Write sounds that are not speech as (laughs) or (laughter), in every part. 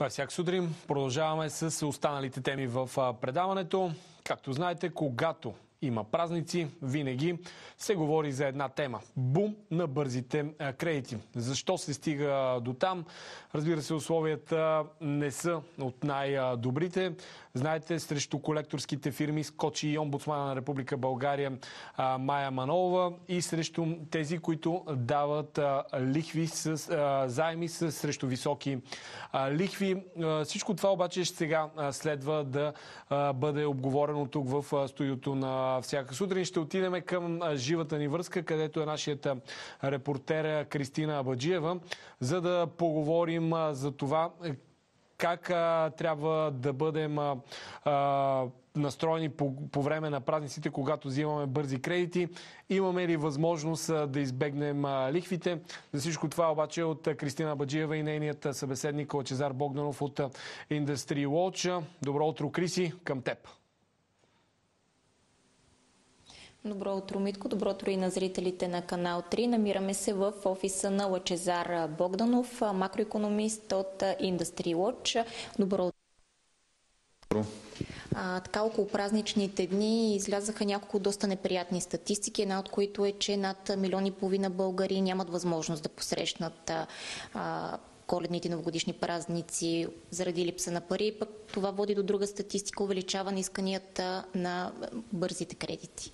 Това е всяка сутрин. Продължаваме с останалите теми в предаването. Както знаете, когато има празници, винаги се говори за една тема. Бум на бързите кредити. Защо се стига до там? Разбира се, условията не са от най-добрите. Знаете, срещу колекторските фирми скочи и омбудсмана на Република България Майя Манолова и срещу тези, които дават лихви с, заеми с, срещу високи лихви. Всичко това обаче сега следва да бъде обговорено тук в студиото на всяка сутрин. Ще отидем към живата ни връзка, където е нашият репортер Кристина Абаджиева, за да поговорим за това как а, трябва да бъдем а, а, настроени по, по време на празниците, когато взимаме бързи кредити. Имаме ли възможност а, да избегнем а, лихвите? За всичко това обаче от а, Кристина Баджиева и нейният събеседник Лачезар Богданов от Industry Watch. Добро утро, Криси, към теб. Добро утро, Митко. Добро утро и на зрителите на канал 3. Намираме се в офиса на Лачезар Богданов, макроекономист от Industry Watch. Добро утро. А, така около празничните дни излязаха няколко доста неприятни статистики, една от които е, че над милиони и половина българи нямат възможност да посрещнат а, коледните новогодишни празници заради липса на пари. Пък това води до друга статистика, увеличава на исканията на бързите кредити.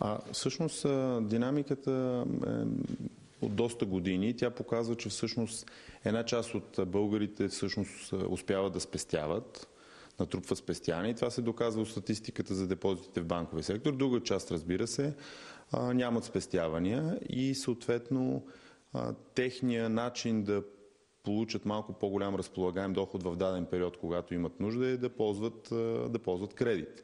А всъщност динамиката е от доста години. Тя показва, че всъщност една част от българите всъщност успяват да спестяват, натрупват спестяване и това се доказва от статистиката за депозитите в банковия сектор. Друга част, разбира се, нямат спестявания и съответно техния начин да получат малко по-голям разполагаем доход в даден период, когато имат нужда, е да ползват, да ползват кредит.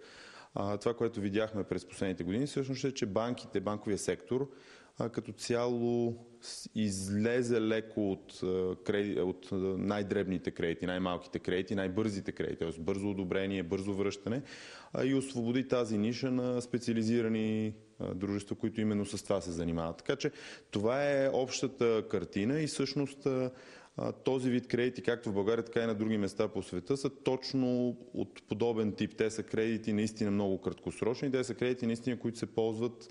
Това, което видяхме през последните години, всъщност е, че банките, банковия сектор като цяло излезе леко от, от най-дребните кредити, най-малките кредити, най-бързите кредити, т.е. бързо одобрение, бързо връщане и освободи тази ниша на специализирани дружества, които именно с това се занимават. Така че това е общата картина и всъщност този вид кредити, както в България, така и на други места по света, са точно от подобен тип. Те са кредити наистина много краткосрочни, те са кредити наистина, които се ползват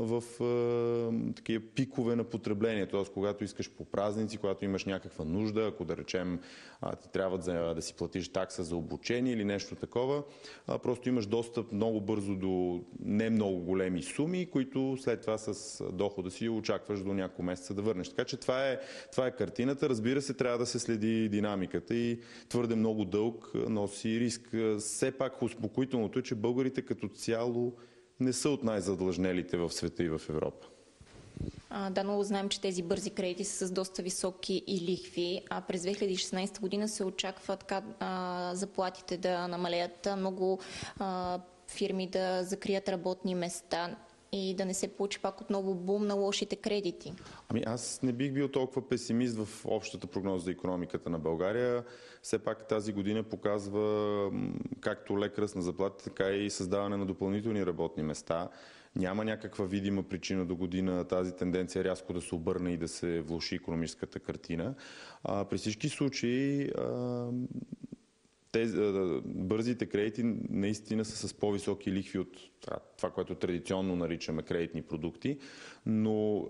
в е, такива пикове на потребление. Т.е. когато искаш по празници, когато имаш някаква нужда, ако да речем а, ти трябва да, да си платиш такса за обучение или нещо такова, а, просто имаш достъп много бързо до не много големи суми, които след това с дохода си очакваш до няколко месеца да върнеш. Така че това е, това е картината. Разбира се, трябва да се следи динамиката и твърде много дълг носи риск. Все пак успокоителното е, че българите като цяло не са от най-задлъжнелите в света и в Европа. Да, но знаем, че тези бързи кредити са с доста високи и лихви. А през 2016 година се очаква така, заплатите да намалят много фирми да закрият работни места и да не се получи пак отново бум на лошите кредити? Ами аз не бих бил толкова песимист в общата прогноза за економиката на България. Все пак тази година показва както лек ръст на заплати, така и създаване на допълнителни работни места. Няма някаква видима причина до година тази тенденция рязко да се обърне и да се влуши економическата картина. А, при всички случаи а, тези, бързите кредити наистина са с по-високи лихви от това, което традиционно наричаме кредитни продукти, но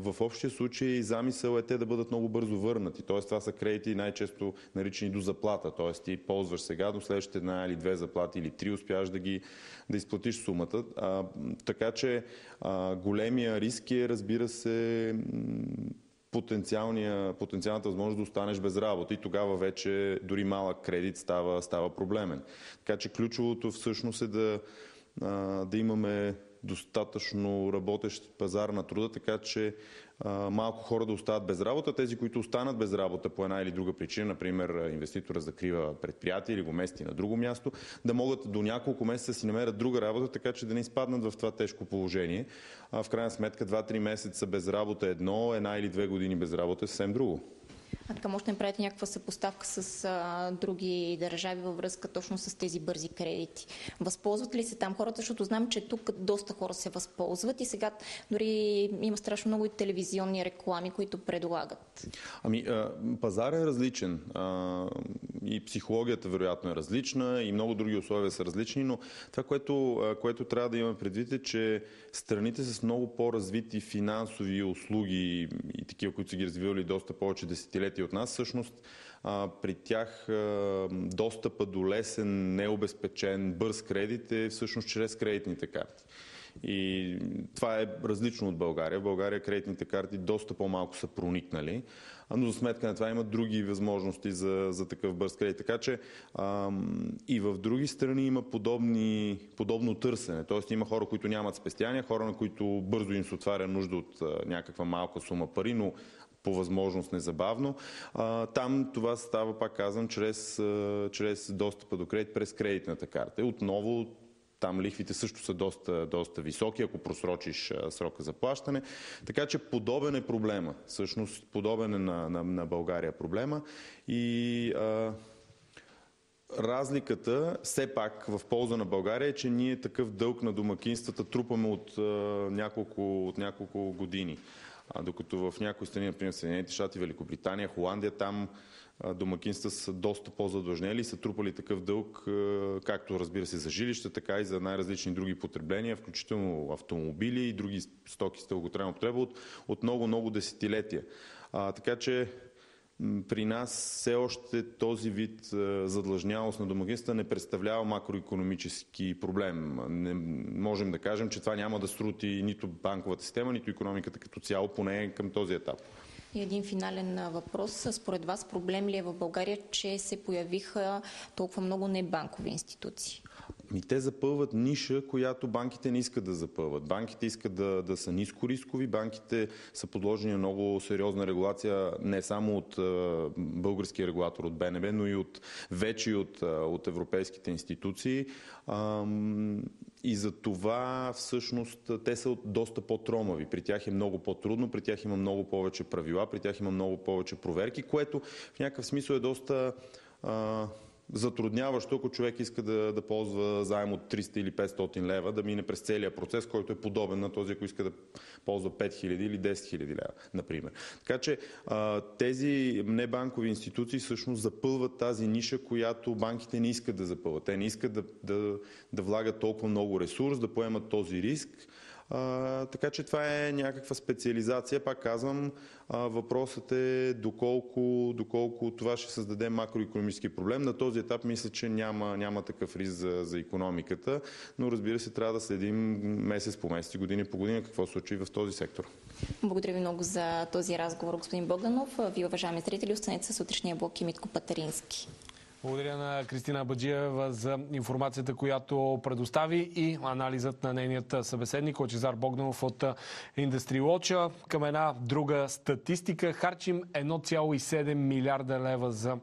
в общия случай замисъл е те да бъдат много бързо върнати. Тоест това са кредити най-често наричани до заплата. Тоест ти ползваш сега, до следващите една или две заплати или три успяваш да ги да изплатиш сумата. Така че големия риск е, разбира се, потенциалната възможност да останеш без работа и тогава вече дори малък кредит става, става проблемен. Така че ключовото всъщност е да, да имаме достатъчно работещ пазар на труда, така че малко хора да остават без работа. Тези, които останат без работа по една или друга причина, например инвеститора закрива предприятие или го мести на друго място, да могат до няколко месеца си намерят друга работа, така че да не изпаднат в това тежко положение. А, в крайна сметка 2-3 месеца без работа едно, една или две години без работа е съвсем друго. А така може да направите някаква съпоставка с а, други държави във връзка точно с тези бързи кредити. Възползват ли се там хората, защото знам, че тук доста хора се възползват и сега дори има страшно много и телевизионни реклами, които предлагат. Ами, пазар е различен. И психологията вероятно е различна, и много други условия са различни, но това, което, което трябва да имаме предвид е, че страните с много по-развити финансови услуги и такива, които са ги развивали доста повече десетилетия от нас, всъщност при тях достъпа до лесен, необезпечен, бърз кредит е всъщност чрез кредитните карти. И това е различно от България. В България кредитните карти доста по-малко са проникнали, но за сметка на това имат други възможности за, за такъв бърз кредит. Така че ам, и в други страни има подобни, подобно търсене. Тоест има хора, които нямат спестявания, хора, на които бързо им се отваря нужда от а, някаква малка сума пари, но по възможност незабавно. Там това става, пак казвам, чрез, чрез достъпа до кредит през кредитната карта. Отново там лихвите също са доста, доста високи, ако просрочиш срока за плащане. Така че подобен е проблема. Всъщност подобен е на, на, на България проблема. И а, разликата все пак в полза на България е, че ние такъв дълг на домакинствата трупаме от, а, няколко, от няколко години. А, докато в някои страни, например Съединените щати, Великобритания, Холандия, там домакинства са доста по-задлъжнели и са трупали такъв дълг, както разбира се за жилища, така и за най-различни други потребления, включително автомобили и други стоки с дълготрайна употреба от, от много-много десетилетия. А, така че при нас все още този вид задлъжнялост на домакинства не представлява макроекономически проблем. Не можем да кажем, че това няма да срути нито банковата система, нито економиката като цяло, поне към този етап. И един финален въпрос. Според вас проблем ли е в България, че се появиха толкова много небанкови институции? Ми те запълват ниша, която банките не искат да запълват. Банките искат да, да са ниско рискови, банките са подложени на много сериозна регулация не само от а, българския регулатор от БНБ, но и от вече от, от европейските институции. А, и за това всъщност те са доста по-тромави. При тях е много по-трудно, при тях има много повече правила, при тях има много повече проверки, което в някакъв смисъл е доста а, затрудняващо, ако човек иска да, да ползва заем от 300 или 500 лева, да мине през целия процес, който е подобен на този, ако иска да ползва 5000 или 10 000 лева, например. Така че а, тези небанкови институции всъщност запълват тази ниша, която банките не искат да запълват. Те не искат да, да, да влагат толкова много ресурс, да поемат този риск, така че това е някаква специализация. Пак казвам, а, въпросът е доколко, доколко това ще създаде макроекономически проблем. На този етап мисля, че няма, няма такъв риск за, за економиката, но разбира се, трябва да следим месец по месец, години по година какво се случи в този сектор. Благодаря ви много за този разговор, господин Богданов. Вие, уважаеми зрители, останете с утрешния блок и Митко Патерински. Благодаря на Кристина Баджиева за информацията, която предостави и анализът на нейният събеседник Лачезар Богданов от Watch. Към една друга статистика харчим 1,7 милиарда лева за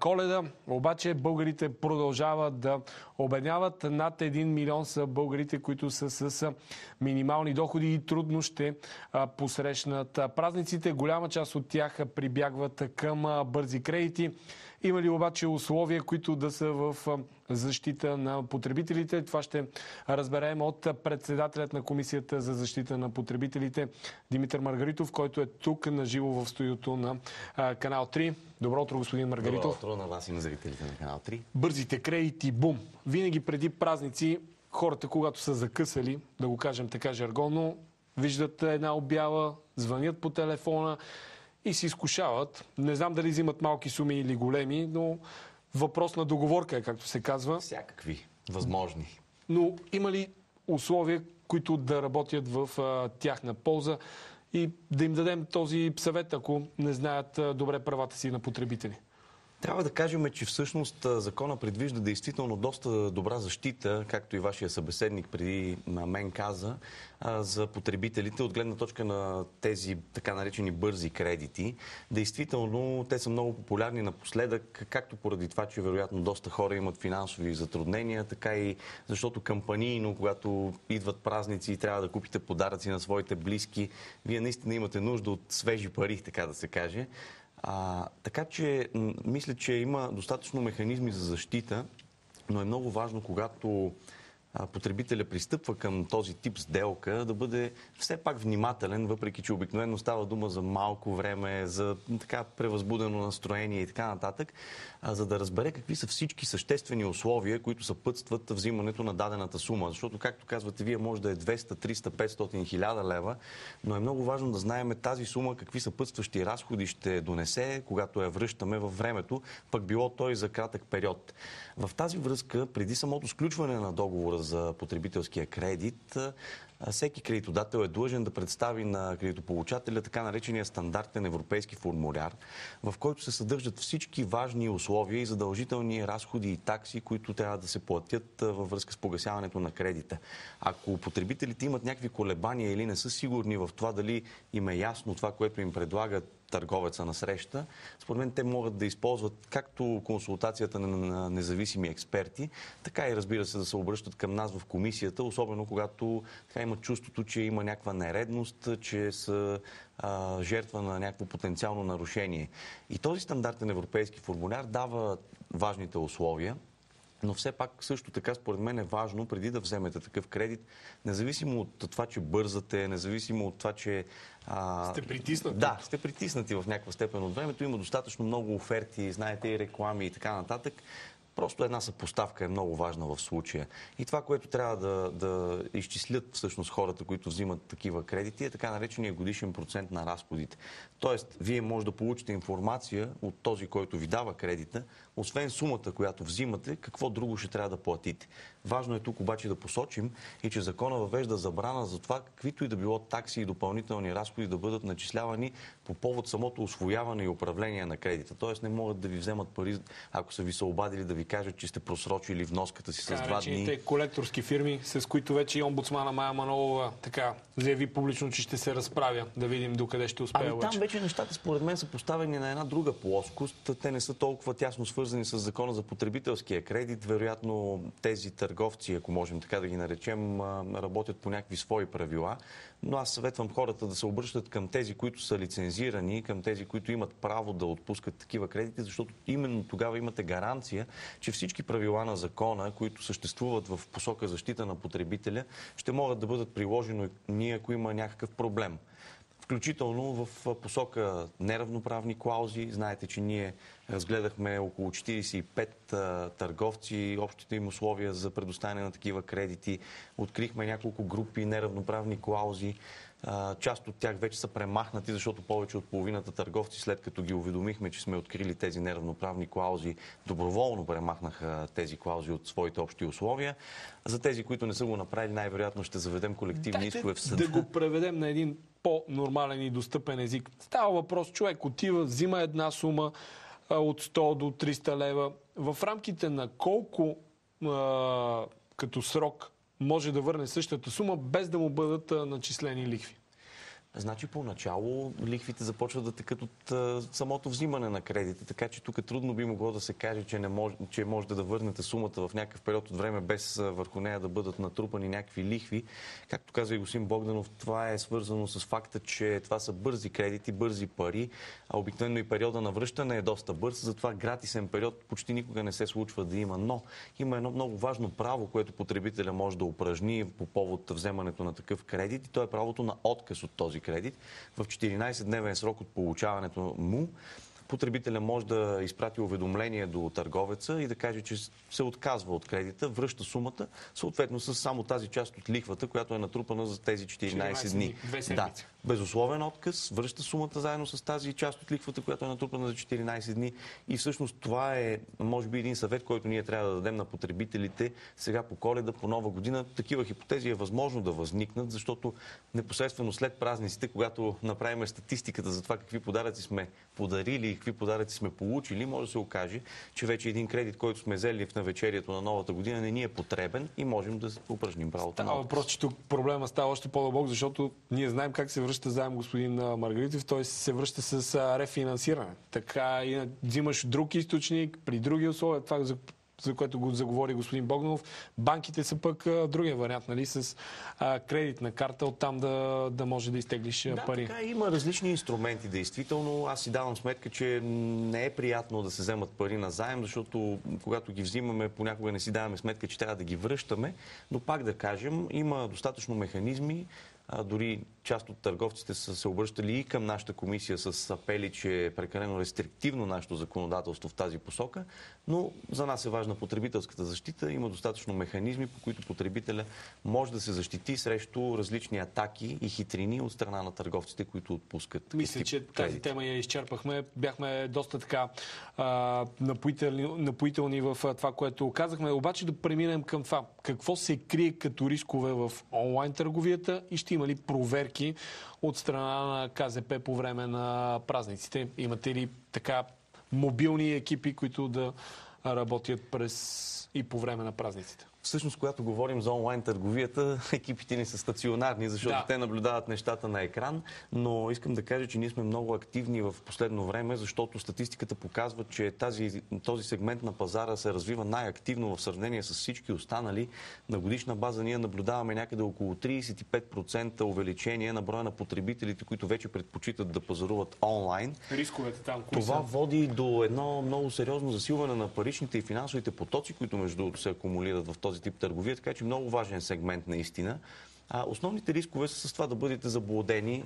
коледа. Обаче българите продължават да обедняват. Над 1 милион са българите, които са с минимални доходи и трудно ще посрещнат празниците. Голяма част от тях прибягват към бързи кредити. Има ли обаче условия, които да са в защита на потребителите? Това ще разберем от председателят на Комисията за защита на потребителите Димитър Маргаритов, който е тук на живо в студиото на Канал 3. Добро утро, господин Маргаритов. Добро утро на вас и на зрителите на Канал 3. Бързите кредити, бум! Винаги преди празници хората, когато са закъсали, да го кажем така жаргонно, виждат една обява, звънят по телефона, и се изкушават. Не знам дали взимат малки суми или големи, но въпрос на договорка е, както се казва. Всякакви. Възможни. Но има ли условия, които да работят в а, тяхна полза и да им дадем този съвет, ако не знаят а, добре правата си на потребители? Трябва да кажем, че всъщност закона предвижда действително доста добра защита, както и вашия събеседник преди мен каза, за потребителите от гледна точка на тези така наречени бързи кредити. Действително, те са много популярни напоследък, както поради това, че вероятно доста хора имат финансови затруднения, така и защото кампанийно, когато идват празници и трябва да купите подаръци на своите близки, вие наистина имате нужда от свежи пари, така да се каже. А, така че, мисля, че има достатъчно механизми за защита, но е много важно, когато потребителя пристъпва към този тип сделка, да бъде все пак внимателен, въпреки че обикновено става дума за малко време, за така превъзбудено настроение и така нататък, за да разбере какви са всички съществени условия, които съпътстват взимането на дадената сума. Защото, както казвате, вие може да е 200, 300, 500, 1000 лева, но е много важно да знаем тази сума, какви съпътстващи разходи ще донесе, когато я връщаме във времето, пък било той за кратък период. В тази връзка, преди самото сключване на договора за потребителския кредит, всеки кредитодател е длъжен да представи на кредитополучателя така наречения стандартен европейски формуляр, в който се съдържат всички важни условия и задължителни разходи и такси, които трябва да се платят във връзка с погасяването на кредита. Ако потребителите имат някакви колебания или не са сигурни в това дали им е ясно това, което им предлагат търговеца на среща, според мен те могат да използват както консултацията на независими експерти, така и разбира се да се обръщат към нас в комисията, особено когато така имат чувството, че има някаква нередност, че са а, жертва на някакво потенциално нарушение. И този стандартен европейски формуляр дава важните условия, но все пак също така, според мен е важно, преди да вземете такъв кредит, независимо от това, че бързате, независимо от това, че... А... Сте притиснати. Да, сте притиснати в някаква степен от времето. Има достатъчно много оферти, знаете и реклами и така нататък. Просто една съпоставка е много важна в случая. И това, което трябва да, да изчислят всъщност хората, които взимат такива кредити, е така наречения годишен процент на разходите. Тоест, вие може да получите информация от този, който ви дава кредита, освен сумата, която взимате, какво друго ще трябва да платите. Важно е тук обаче да посочим и че закона въвежда забрана за това каквито и да било такси и допълнителни разходи да бъдат начислявани по повод самото освояване и управление на кредита. Тоест не могат да ви вземат пари, ако са ви се обадили да ви кажат, че сте просрочили вноската си с два дни. колекторски фирми, с които вече и омбудсмана Майя Манолова така заяви публично, че ще се разправя. Да видим докъде ще успее. Ами там вече нещата според мен са поставени на една друга плоскост. Те не са толкова тясно свързани с закона за потребителския кредит. Вероятно тези търговци, ако можем така да ги наречем, работят по някакви свои правила. Но аз съветвам хората да се обръщат към тези, които са лицензирани, към тези, които имат право да отпускат такива кредити, защото именно тогава имате гаранция, че всички правила на закона, които съществуват в посока защита на потребителя, ще могат да бъдат приложени, ако има някакъв проблем включително в посока неравноправни клаузи. Знаете, че ние разгледахме около 45 търговци, общите им условия за предоставяне на такива кредити. Открихме няколко групи неравноправни клаузи. Част от тях вече са премахнати, защото повече от половината търговци, след като ги уведомихме, че сме открили тези неравноправни клаузи, доброволно премахнаха тези клаузи от своите общи условия. За тези, които не са го направили, най-вероятно ще заведем колективни искове в съда. Да го преведем на един по-нормален и достъпен език. Става въпрос, човек отива, взима една сума от 100 до 300 лева. В рамките на колко а, като срок може да върне същата сума, без да му бъдат начислени лихви? Значи поначало лихвите започват да текат от а, самото взимане на кредита, така че тук трудно би могло да се каже, че, не мож, че можете да върнете сумата в някакъв период от време без а, върху нея да бъдат натрупани някакви лихви. Както каза и господин Богданов, това е свързано с факта, че това са бързи кредити, бързи пари, а обикновено и периода на връщане е доста бърз, затова гратисен период почти никога не се случва да има. Но има едно много важно право, което потребителя може да упражни по повод вземането на такъв кредит и то е правото на отказ от този кредит. В 14-дневен срок от получаването му потребителя може да изпрати уведомление до търговеца и да каже, че се отказва от кредита, връща сумата, съответно с само тази част от лихвата, която е натрупана за тези 14, 14 дни. Да, безусловен отказ, връща сумата заедно с тази част от лихвата, която е натрупана за 14 дни. И всъщност това е, може би, един съвет, който ние трябва да дадем на потребителите сега по коледа, по нова година. Такива хипотези е възможно да възникнат, защото непосредствено след празниците, когато направим статистиката за това какви подаръци сме подарили какви подаръци сме получили, може да се окаже, че вече един кредит, който сме взели в навечерието на новата година, не ни е потребен и можем да упражним правото на въпрос, че тук проблема става още по-дълбок, защото ние знаем как се връща заем господин Маргаритов, той се връща с рефинансиране. Така и взимаш друг източник, при други условия. Това, за което го заговори господин Богданов. Банките са пък другия вариант, нали, с а, кредитна карта, оттам да, да може да изтеглиш да, пари. Така, има различни инструменти, действително. Аз си давам сметка, че не е приятно да се вземат пари на заем, защото когато ги взимаме, понякога не си даваме сметка, че трябва да ги връщаме. Но пак да кажем, има достатъчно механизми, а, дори част от търговците са се обръщали и към нашата комисия с апели, че е прекалено рестриктивно нашето законодателство в тази посока, но за нас е важна потребителската защита. Има достатъчно механизми, по които потребителя може да се защити срещу различни атаки и хитрини от страна на търговците, които отпускат. Мисля, че тази тема я изчерпахме. Бяхме доста така а, напоителни, напоителни в това, което казахме. Обаче да преминем към това. Какво се крие като рискове в онлайн търговията и ще има ли проверки от страна на КЗП по време на празниците? Имате ли така мобилни екипи, които да работят през и по време на празниците? Всъщност, когато говорим за онлайн търговията, (laughs) екипите ни са стационарни, защото да. те наблюдават нещата на екран, но искам да кажа, че ние сме много активни в последно време, защото статистиката показва, че тази, този сегмент на пазара се развива най-активно в сравнение с всички останали. На годишна база ние наблюдаваме някъде около 35% увеличение на броя на потребителите, които вече предпочитат да пазаруват онлайн. Рисковете там, Това води до едно много сериозно засилване на паричните и финансовите потоци, които между другото се акумулират в този този тип търговия, така че много важен сегмент наистина. А, основните рискове са с това да бъдете заблудени,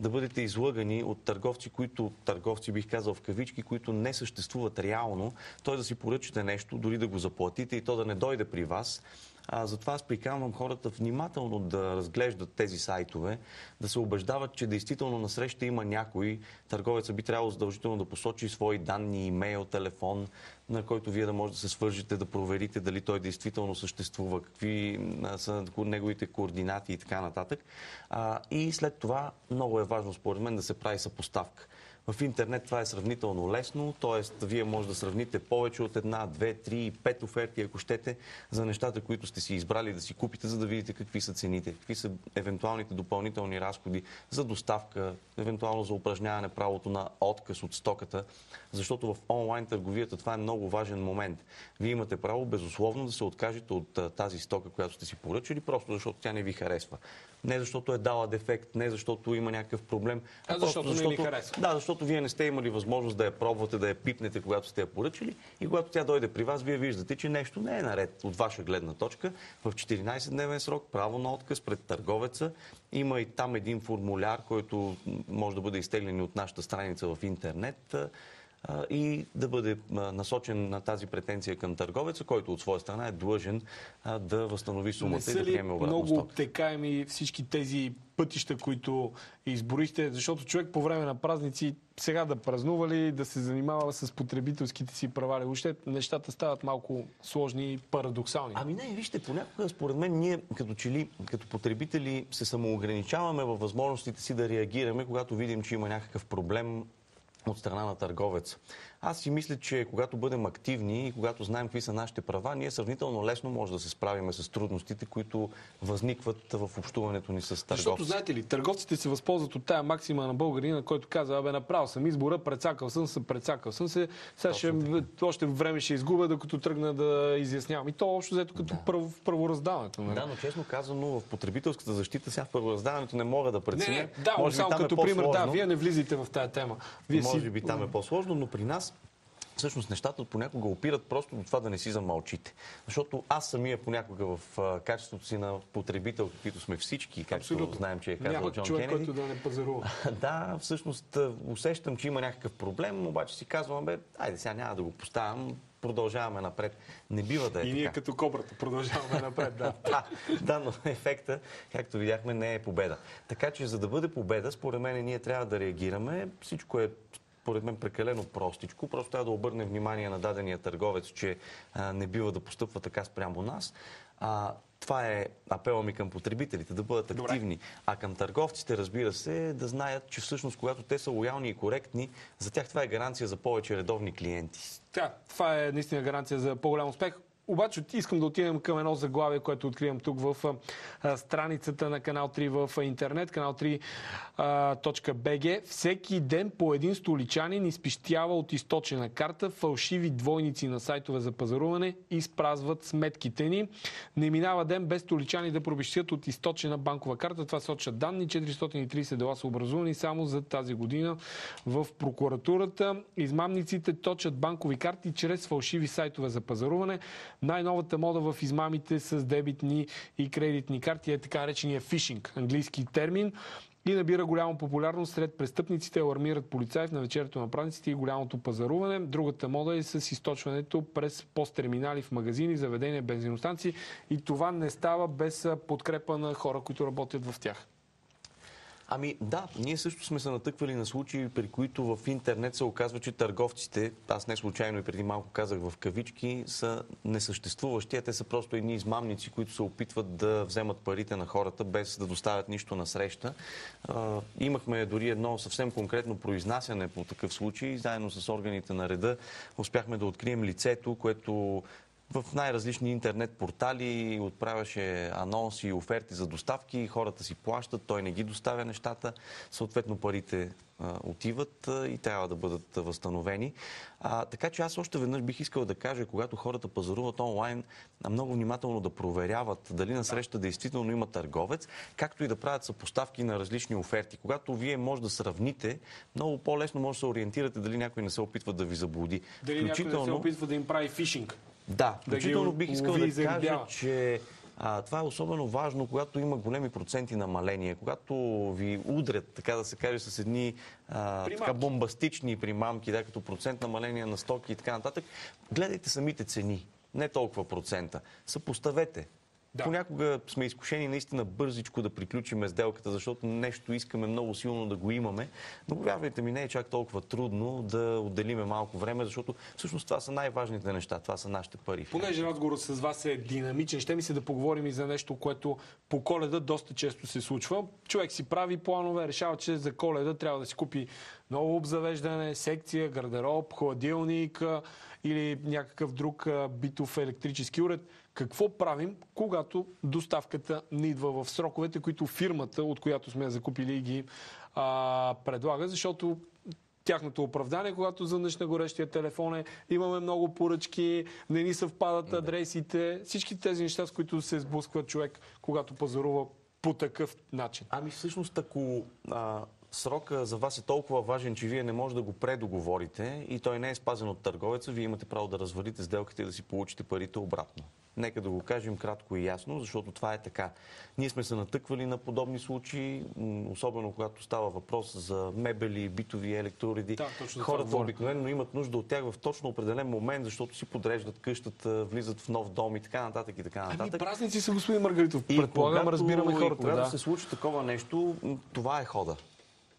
да бъдете излъгани от търговци, които, търговци бих казал в кавички, които не съществуват реално, т.е. да си поръчате нещо, дори да го заплатите и то да не дойде при вас. А, затова аз приканвам хората внимателно да разглеждат тези сайтове, да се убеждават, че действително на среща има някой. Търговеца би трябвало задължително да посочи свои данни, имейл, телефон, на който вие да може да се свържете, да проверите дали той действително съществува, какви са неговите координати и така нататък. А, и след това много е важно, според мен, да се прави съпоставка. В интернет това е сравнително лесно, т.е. вие може да сравните повече от една, две, три, пет оферти, ако щете, за нещата, които сте си избрали да си купите, за да видите какви са цените, какви са евентуалните допълнителни разходи за доставка, евентуално за упражняване правото на отказ от стоката, защото в онлайн търговията това е много важен момент. Вие имате право безусловно да се откажете от тази стока, която сте си поръчали, просто защото тя не ви харесва. Не защото е дала дефект, не защото има някакъв проблем. А, а защото, защото не ви харесва. Да, защото вие не сте имали възможност да я пробвате, да я пипнете, когато сте я поръчали. И когато тя дойде при вас, вие виждате, че нещо не е наред от ваша гледна точка. В 14-дневен срок, право на отказ пред търговеца. Има и там един формуляр, който може да бъде изтеглен от нашата страница в интернет и да бъде насочен на тази претенция към търговеца, който от своя страна е длъжен да възстанови сумата и да приеме обратно много обтекаеми всички тези пътища, които изборихте, защото човек по време на празници сега да празнува ли, да се занимава с потребителските си права, ли? Въобще нещата стават малко сложни и парадоксални. Ами не, вижте, понякога според мен ние като че ли, като потребители се самоограничаваме във възможностите си да реагираме, когато видим, че има някакъв проблем от страна на търговец. Аз си мисля, че когато бъдем активни и когато знаем какви са нашите права, ние сравнително лесно може да се справиме с трудностите, които възникват в общуването ни с търговци. Защото, знаете ли, търговците се възползват от тая максима на българина, който казва, абе, направил съм избора, прецакал съм се, прецакал съм се, сега ще, още време ще изгубя, докато тръгна да изяснявам. И то общо взето като да. първо, в първораздаването. Нали? Да, но честно казано, в потребителската защита сега в първораздаването не мога да преценя. Не, не, да, може само като е пример, да, вие не влизате в тая тема. Вие може си... би там е по-сложно, но при нас всъщност нещата понякога опират просто до това да не си замълчите. Защото аз самия понякога в качеството си на потребител, каквито сме всички, както Абсолютно. знаем, че е казал Няма Джон човек, Кенеди. който да не пазарува. (laughs) да, всъщност усещам, че има някакъв проблем, обаче си казвам, бе, айде сега няма да го поставям, продължаваме напред. Не бива да е И ние така. като кобрата продължаваме напред, да. (laughs) да. Да, но ефекта, както видяхме, не е победа. Така че, за да бъде победа, според мен, ние трябва да реагираме. Всичко е според мен прекалено простичко. Просто трябва да обърнем внимание на дадения търговец, че а, не бива да постъпва така спрямо нас. А, това е апела ми към потребителите, да бъдат активни. Добре. А към търговците, разбира се, да знаят, че всъщност, когато те са лоялни и коректни, за тях това е гаранция за повече редовни клиенти. Да, това е наистина гаранция за по-голям успех. Обаче искам да отидем към едно заглавие, което откривам тук в страницата на канал 3 в интернет, канал 3.bg. Всеки ден по един столичанин изпищява от източена карта фалшиви двойници на сайтове за пазаруване и спразват сметките ни. Не минава ден без столичани да пробещят от източена банкова карта. Това сочат данни. 430 дела са образувани само за тази година в прокуратурата. Измамниците точат банкови карти чрез фалшиви сайтове за пазаруване. Най-новата мода в измамите с дебитни и кредитни карти е така речения фишинг, английски термин и набира голяма популярност сред престъпниците, алармират полицаи в навечерието на празниците и голямото пазаруване. Другата мода е с източването през посттерминали в магазини, заведения, бензиностанции и това не става без подкрепа на хора, които работят в тях. Ами да, ние също сме се натъквали на случаи, при които в интернет се оказва, че търговците, аз не случайно и преди малко казах в кавички, са несъществуващи, а те са просто едни измамници, които се опитват да вземат парите на хората без да доставят нищо на среща. имахме дори едно съвсем конкретно произнасяне по такъв случай, заедно с органите на реда успяхме да открием лицето, което в най-различни интернет портали отправяше анонси и оферти за доставки, хората си плащат, той не ги доставя нещата, съответно парите а, отиват а, и трябва да бъдат възстановени. А, така че аз още веднъж бих искал да кажа, когато хората пазаруват онлайн, много внимателно да проверяват дали на среща действително има търговец, както и да правят съпоставки на различни оферти. Когато вие може да сравните, много по-лесно може да се ориентирате дали някой не се опитва да ви заблуди. Дали Включително... някой не се опитва да им прави фишинг. Да, включително бих искал да кажа, че а, това е особено важно, когато има големи проценти намаления, когато ви удрят, така да се каже, с едни а, така бомбастични примамки, да, като процент намаление на стоки и така нататък. Гледайте самите цени, не толкова процента. Съпоставете. Да. Понякога сме изкушени наистина бързичко да приключим сделката, защото нещо искаме много силно да го имаме. Но повярвайте ми, не е чак толкова трудно да отделиме малко време, защото всъщност това са най-важните неща. Това са нашите пари. Понеже разговорът с вас е динамичен, ще ми се да поговорим и за нещо, което по коледа доста често се случва. Човек си прави планове, решава, че за коледа трябва да си купи ново обзавеждане, секция, гардероб, хладилник или някакъв друг битов електрически уред какво правим, когато доставката не идва в сроковете, които фирмата, от която сме закупили, ги а, предлага, защото тяхното оправдание, когато заднеш на горещия телефон е имаме много поръчки, не ни съвпадат адресите, всички тези неща, с които се сблъсква човек, когато пазарува по такъв начин. Ами всъщност, ако а, срока за вас е толкова важен, че вие не може да го предоговорите и той не е спазен от търговеца, вие имате право да развалите сделката и да си получите парите обратно. Нека да го кажем кратко и ясно, защото това е така. Ние сме се натъквали на подобни случаи, особено когато става въпрос за мебели, битови електроуреди. Да, Хората обикновено имат нужда от тях в точно определен момент, защото си подреждат къщата, влизат в нов дом и така нататък и така ами, нататък. Ами, празници са, господин Маргаритов. Предполагам, разбираме хората. И когато да. се случи такова нещо, това е хода.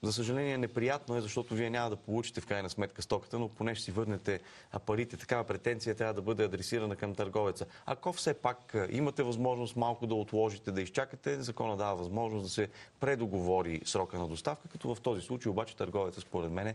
За съжаление, неприятно е, защото вие няма да получите в крайна сметка стоката, но поне ще си върнете парите. Такава претенция трябва да бъде адресирана към търговеца. Ако все пак имате възможност малко да отложите, да изчакате, закона дава възможност да се предоговори срока на доставка, като в този случай обаче търговецът, според мен,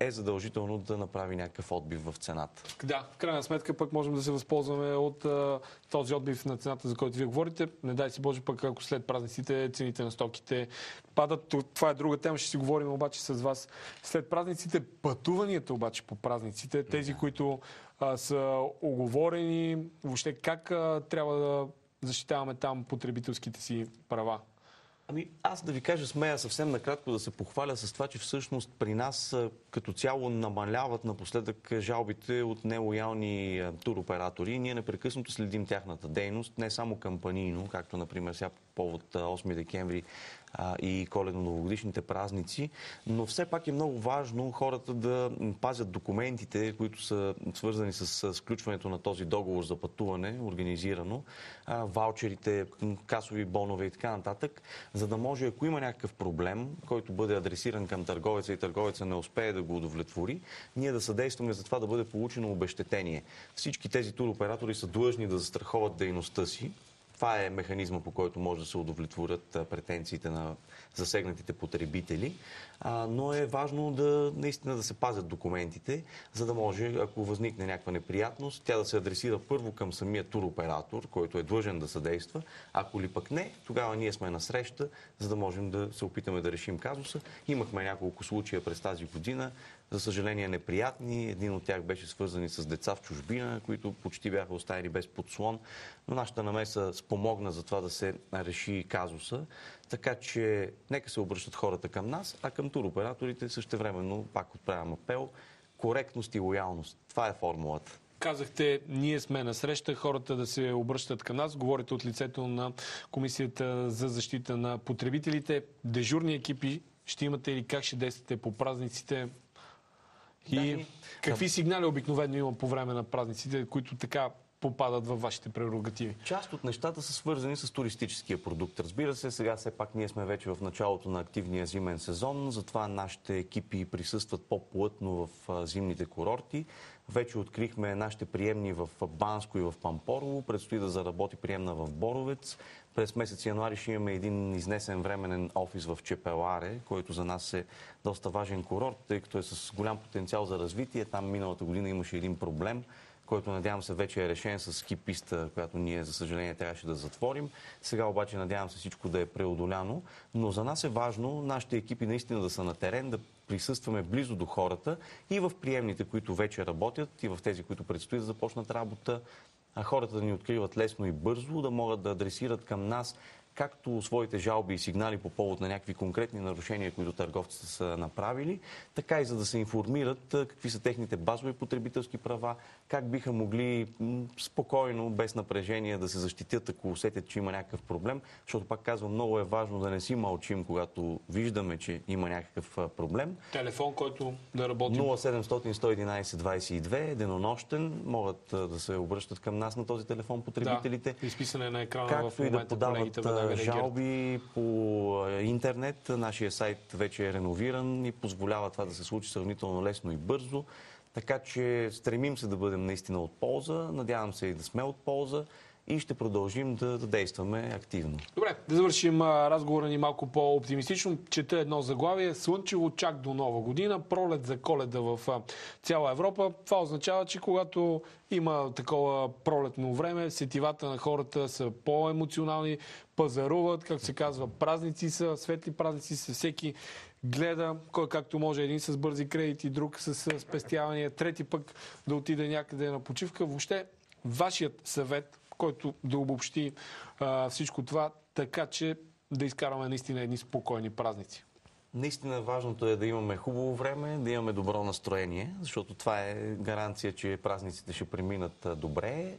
е задължително да направи някакъв отбив в цената. Да, в крайна сметка пък можем да се възползваме от а, този отбив на цената, за който вие говорите. Не дай си Боже пък, ако след празниците цените на стоките падат. Това е друга тема, ще си говорим обаче с вас. След празниците, пътуванията обаче по празниците, тези, които а, са оговорени, въобще как а, трябва да защитаваме там потребителските си права? Ами аз да ви кажа, смея съвсем накратко да се похваля с това, че всъщност при нас като цяло намаляват напоследък жалбите от нелоялни туроператори. Ние непрекъснато следим тяхната дейност, не само кампанийно, както например сега по повод 8 декември а, и коледно-новогодишните празници, но все пак е много важно хората да пазят документите, които са свързани с сключването на този договор за пътуване, организирано, а, ваучерите, касови бонове и така нататък, за да може, ако има някакъв проблем, който бъде адресиран към търговеца и търговеца не успее да го удовлетвори, ние да съдействаме за това да бъде получено обещетение. Всички тези туроператори са длъжни да застраховат дейността си Това е механизма, по който може да се удовлетворят претенциите на засегнатите потребители. Но е важно да наистина да се пазят документите, за да може, ако възникне някаква неприятност, тя да се адресира първо към самия туроператор, който е длъжен да съдейства. Ако ли пък не, тогава ние сме на среща, за да можем да се опитаме да решим казуса. Имахме няколко случая през тази година за съжаление неприятни. Един от тях беше свързан с деца в чужбина, които почти бяха оставени без подслон. Но нашата намеса спомогна за това да се реши казуса. Така че нека се обръщат хората към нас, а към туроператорите същевременно пак отправям апел. Коректност и лоялност. Това е формулата. Казахте, ние сме на среща, хората да се обръщат към нас. Говорите от лицето на Комисията за защита на потребителите. Дежурни екипи ще имате или как ще действате по празниците? И да, какви сигнали обикновено има по време на празниците, които така попадат във вашите прерогативи? Част от нещата са свързани с туристическия продукт. Разбира се, сега все пак ние сме вече в началото на активния зимен сезон, затова нашите екипи присъстват по-плътно в зимните курорти. Вече открихме нашите приемни в Банско и в Пампорово. Предстои да заработи приемна в Боровец. През месец януари ще имаме един изнесен временен офис в Чепеларе, който за нас е доста важен курорт, тъй като е с голям потенциал за развитие. Там миналата година имаше един проблем който надявам се вече е решен с ски писта, която ние, за съжаление, трябваше да затворим. Сега обаче надявам се всичко да е преодоляно. Но за нас е важно нашите екипи наистина да са на терен, да присъстваме близо до хората и в приемните, които вече работят, и в тези, които предстои да започнат работа, а хората да ни откриват лесно и бързо, да могат да адресират към нас както своите жалби и сигнали по повод на някакви конкретни нарушения, които търговците са направили, така и за да се информират какви са техните базови потребителски права, как биха могли спокойно, без напрежение да се защитят, ако усетят, че има някакъв проблем. Защото, пак казвам, много е важно да не си мълчим, когато виждаме, че има някакъв проблем. Телефон, който да работи. 0700-111-22, денонощен, могат да се обръщат към нас на този телефон потребителите. Да, изписане на екрана както в момента, и да подават жалби по интернет. Нашия сайт вече е реновиран и позволява това да се случи сравнително лесно и бързо. Така че стремим се да бъдем наистина от полза, надявам се и да сме от полза и ще продължим да, да действаме активно. Добре, да завършим разговора ни малко по-оптимистично. Чета едно заглавие. Слънчево чак до нова година, пролет за коледа в цяла Европа. Това означава, че когато има такова пролетно време, сетивата на хората са по-емоционални, пазаруват, как се казва, празници са, светли празници са, всеки гледа кой както може, един с бързи кредити, друг с спестявания, трети пък да отиде някъде на почивка. Въобще, вашият съвет, който да обобщи а, всичко това, така че да изкараме наистина едни спокойни празници. Наистина важното е да имаме хубаво време, да имаме добро настроение, защото това е гаранция, че празниците ще преминат добре.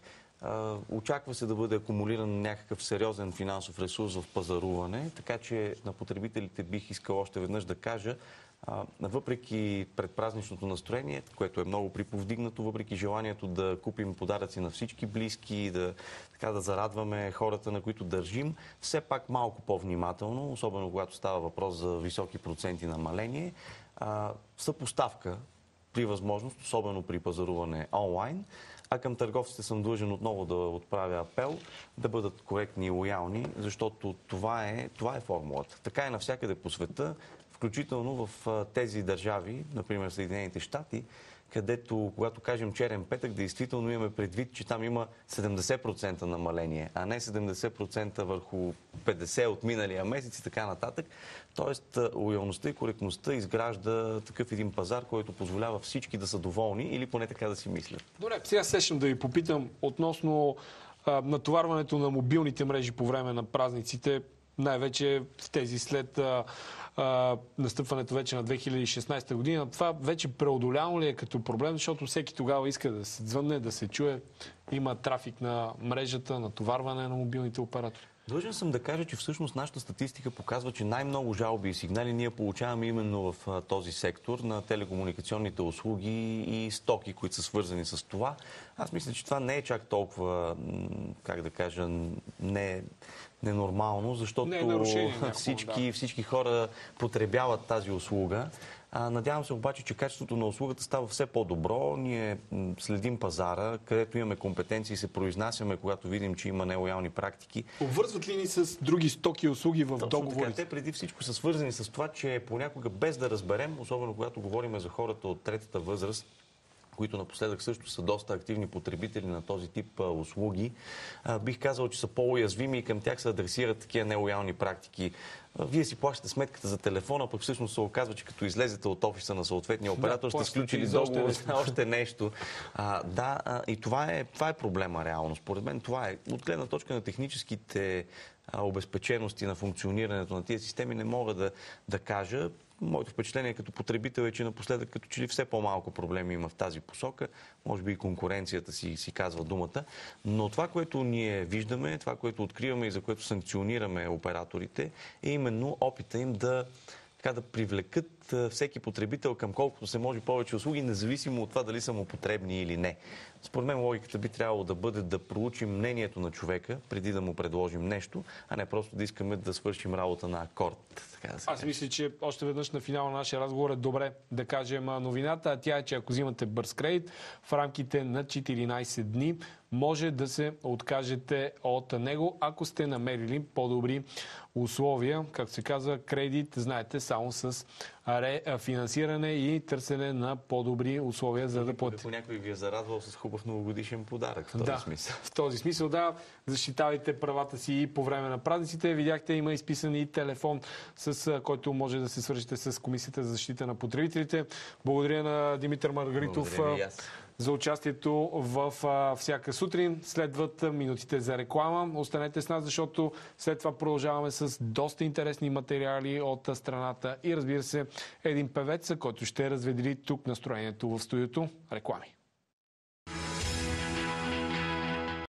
Очаква се да бъде акумулиран някакъв сериозен финансов ресурс в пазаруване, така че на потребителите бих искал още веднъж да кажа, въпреки предпразничното настроение, което е много приповдигнато, въпреки желанието да купим подаръци на всички близки, да, така, да зарадваме хората, на които държим, все пак малко по-внимателно, особено когато става въпрос за високи проценти намаление, съпоставка при възможност, особено при пазаруване онлайн, а към търговците съм длъжен отново да отправя апел да бъдат коректни и лоялни, защото това е, това е формулата. Така е навсякъде по света, включително в тези държави, например Съединените щати, където, когато кажем черен петък, действително имаме предвид, че там има 70% намаление, а не 70% върху 50% от миналия месец и така нататък. Тоест, лоялността и коректността изгражда такъв един пазар, който позволява всички да са доволни или поне така да си мислят. Добре, сега сещам да ви попитам относно а, натоварването на мобилните мрежи по време на празниците, най-вече в тези след а, настъпването вече на 2016 година. Това вече преодоляно ли е като проблем, защото всеки тогава иска да се звънне, да се чуе. Има трафик на мрежата, натоварване на мобилните оператори. Длъжен съм да кажа, че всъщност нашата статистика показва, че най-много жалби и сигнали ние получаваме именно в този сектор на телекомуникационните услуги и стоки, които са свързани с това. Аз мисля, че това не е чак толкова, как да кажа, не, ненормално, защото не е всички, да. всички хора потребяват тази услуга. Надявам се обаче, че качеството на услугата става все по-добро. Ние следим пазара, където имаме компетенции, се произнасяме, когато видим, че има нелоялни практики. Обвързват ли ни с други стоки и услуги в договорите? Те преди всичко са свързани с това, че понякога без да разберем, особено когато говорим за хората от третата възраст, които напоследък също са доста активни потребители на този тип услуги, бих казал, че са по-уязвими и към тях се адресират такива нелоялни практики. Вие си плащате сметката за телефона, пък всъщност се оказва, че като излезете от офиса на съответния оператор, да, сте сключили договор с още нещо. А, да, и това е, това е проблема реално. Според мен това е. От гледна точка на техническите обезпечености на функционирането на тези системи не мога да, да кажа. Моето впечатление като потребител е, че напоследък като че ли все по-малко проблеми има в тази посока. Може би и конкуренцията си, си казва думата. Но това, което ние виждаме, това, което откриваме и за което санкционираме операторите, е именно опита им да така да привлекат всеки потребител към колкото се може повече услуги, независимо от това дали са му потребни или не. Според мен логиката би трябвало да бъде да проучим мнението на човека, преди да му предложим нещо, а не просто да искаме да свършим работа на акорд. Така да Аз мисля, че още веднъж на финала на нашия разговор е добре да кажем новината, а тя е, че ако взимате бърз кредит в рамките на 14 дни, може да се откажете от него, ако сте намерили по-добри условия. Както се казва, кредит, знаете, само с рефинансиране и търсене на по-добри условия, за да платите. Ако някой ви е зарадвал с хубав новогодишен подарък в този да, смисъл. В този смисъл, да. Защитавайте правата си и по време на празниците. Видяхте, има изписан и телефон, с който може да се свържете с Комисията за защита на потребителите. Благодаря на Димитър Маргаритов за участието в а, всяка сутрин. Следват минутите за реклама. Останете с нас, защото след това продължаваме с доста интересни материали от страната и разбира се един певец, който ще разведри тук настроението в студиото. Реклами.